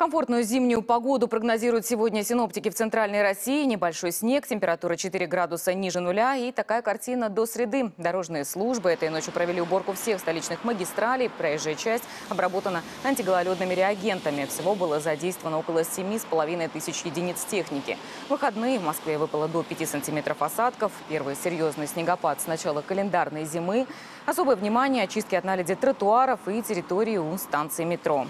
Комфортную зимнюю погоду прогнозируют сегодня синоптики в Центральной России. Небольшой снег, температура 4 градуса ниже нуля и такая картина до среды. Дорожные службы этой ночью провели уборку всех столичных магистралей. Проезжая часть обработана антигололедными реагентами. Всего было задействовано около 7,5 тысяч единиц техники. В выходные в Москве выпало до 5 сантиметров осадков. Первый серьезный снегопад с начала календарной зимы. Особое внимание очистки от наледи тротуаров и территории у станции метро.